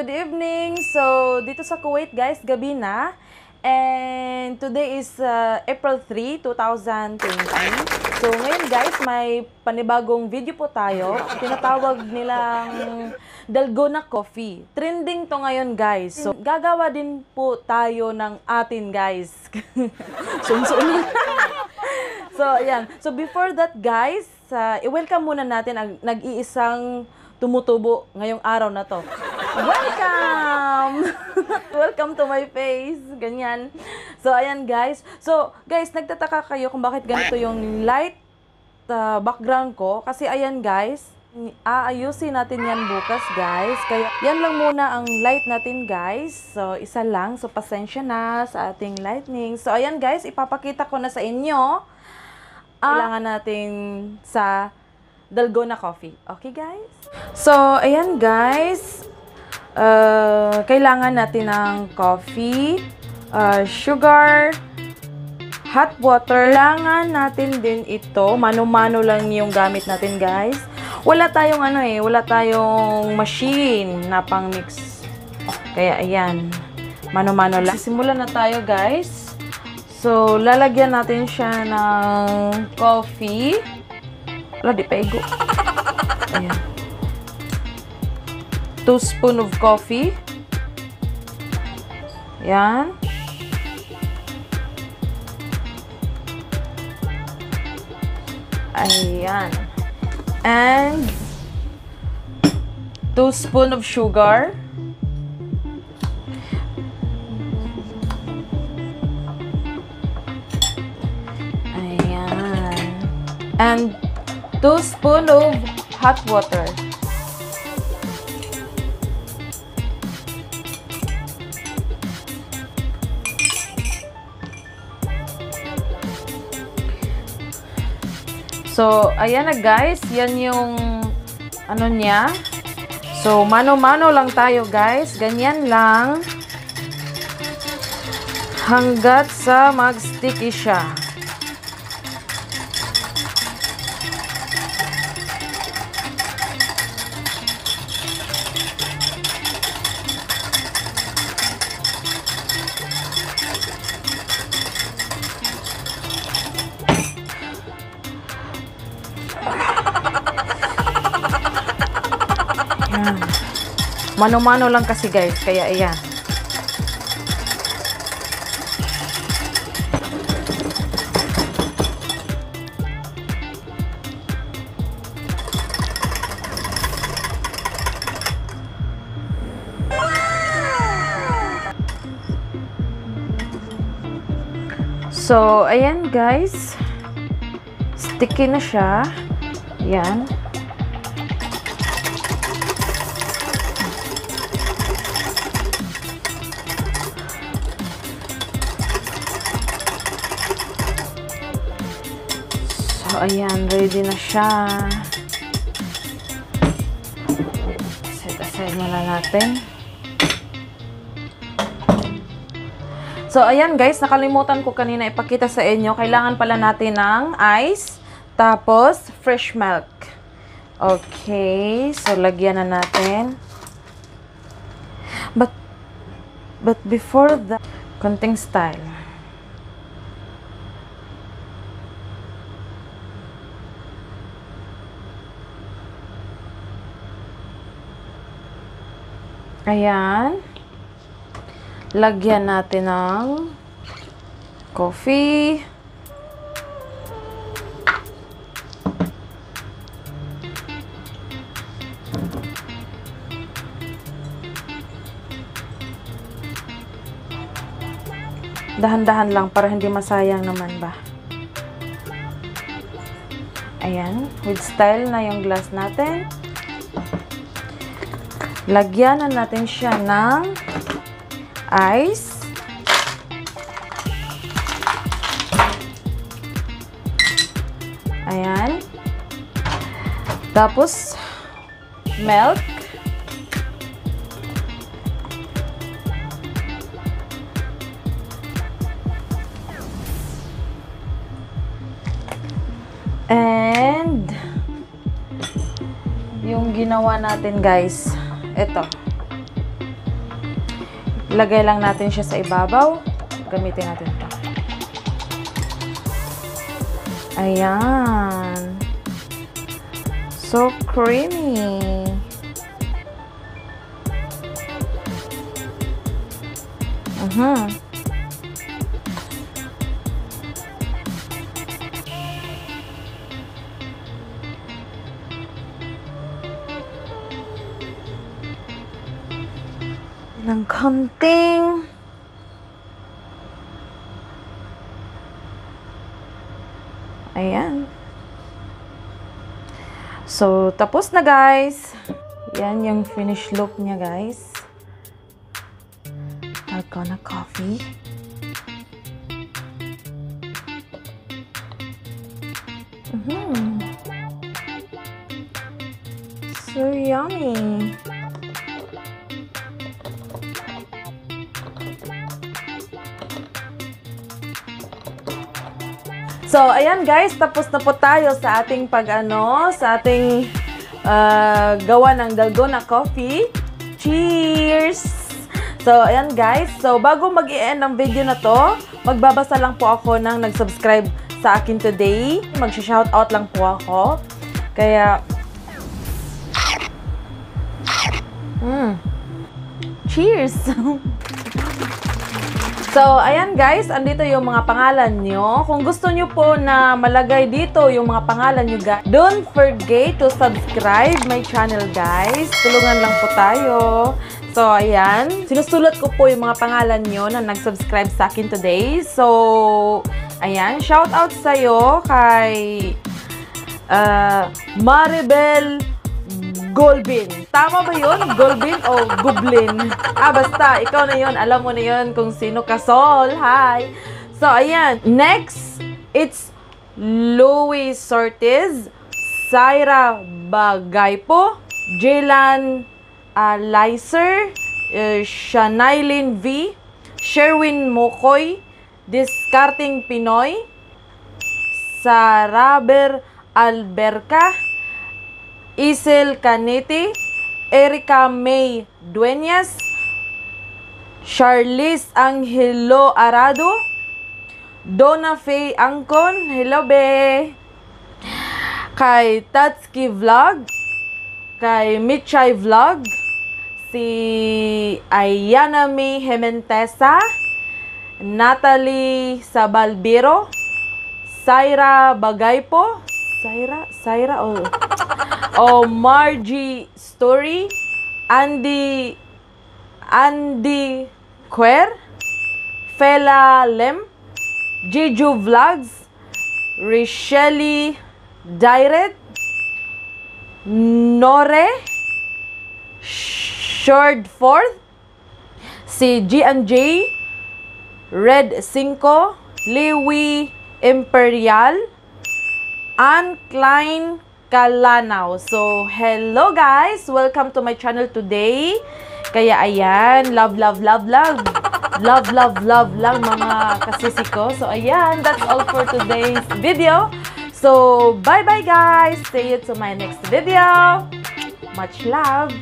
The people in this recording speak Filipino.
good evening. So, dito sa Kuwait, guys, gabi na. And today is uh, April 3, 2020. So, ngayon, guys, may panibagong video po tayo. Tinatawag nilang Dalgona Coffee. Trending to ngayon, guys. So, gagawa din po tayo ng atin, guys. Sunsun. so, ayan. So, before that, guys, uh, i-welcome muna natin ang nag-iisang tumutubo ngayong araw na to. Welcome! Welcome to my face. Ganyan. So, ayan guys. So, guys, nagtataka kayo kung bakit ganito yung light uh, background ko. Kasi ayan guys, aayusin natin yan bukas guys. Kaya yan lang muna ang light natin guys. So, isa lang. So, pasensya na sa ating lightning. So, ayan guys, ipapakita ko na sa inyo. ang Kailangan natin sa Dalgona Coffee. Okay, guys? So, ayan, guys. Uh, kailangan natin ng coffee, uh, sugar, hot water. Kailangan natin din ito. Mano-mano lang yung gamit natin, guys. Wala tayong ano eh, wala tayong machine na pang mix. Kaya, ayan. Mano-mano lang. Simulan na tayo, guys. So, lalagyan natin siya ng coffee. Wala, di pego. Ayan. Two spoon of coffee. Ayan. Ayan. And two spoon of sugar. Ayan. And 2 spoon of hot water. So, ayan na guys. Yan yung ano niya. So, mano-mano lang tayo guys. Ganyan lang. Hanggat sa mag-sticky siya. Mano-mano lang kasi guys, kaya ayan. So, ayan guys. Sticky na siya. Ayan. Ayan. Ready na siya. Set aside muna natin. So, ayan guys. Nakalimutan ko kanina ipakita sa inyo. Kailangan pala natin ng ice. Tapos, fresh milk. Okay. So, lagyan na natin. But, but before the konting style. Ayan. Lagyan natin ng coffee. Dahan-dahan lang para hindi masayang naman ba. Ayan. With style na yung glass natin. Lagyan na natin siya ng ice. Ayan. Tapos, milk. And, yung ginawa natin guys, ito. Lagay lang natin siya sa ibabaw. Gamitin natin ito. Ayan. So creamy. Uh-huh. Ng konting ayan. So tapos na guys. Yan yung finished look niya guys. Dalgona coffee. Mm so yummy So, ayan guys, tapos na po tayo sa ating pag-ano, sa ating uh, gawa ng Dalgona Coffee. Cheers! So, ayan guys. So, bago mag end ng video na to, magbabasa lang po ako ng nag-subscribe sa akin today. Mag-shoutout lang po ako. Kaya, mm, cheers! So, ayan guys, andito yung mga pangalan nyo. Kung gusto nyo po na malagay dito yung mga pangalan nyo guys, don't forget to subscribe my channel guys. Tulungan lang po tayo. So, ayan. Sinusulat ko po yung mga pangalan nyo na nag-subscribe sa akin today. So, ayan. Shout out sa'yo kay uh, Maribel Golbin. Tama ba yun? Golbin o Goblin? Ah, basta. Ikaw na yun. Alam mo na yun kung sino ka. Sol. Hi. So, ayan. Next, it's Louis Sortiz, Syra Bagaypo, Jalen uh, Lyser, uh, Shanailin V, Sherwin Mokoy, Discarding Pinoy, Saraber Alberca, Isel Canete, Erika May Dueñas, Charlize Angelo Arado, Donna Faye Angkon, hello be, kay Tatski Vlog, kay Michay Vlog, si Ayana May Hementesa, Natalie Sabalbiro, Syra Bagaypo, Syra, Syra, oh, oh Margie Story, Andy, Andy Quer, Fela Lem, Jeju Vlogs, Richelle Direct, Nore, Short Fourth, si G&J, Red 5, Lewi Imperial, Ann Klein Kalanaw. So, hello guys! Welcome to my channel today. Kaya ayan, love, love, love, love. Love, love, love lang mga kasisi ko. So, ayan, that's all for today's video. So, bye-bye guys! See you to my next video. Much love!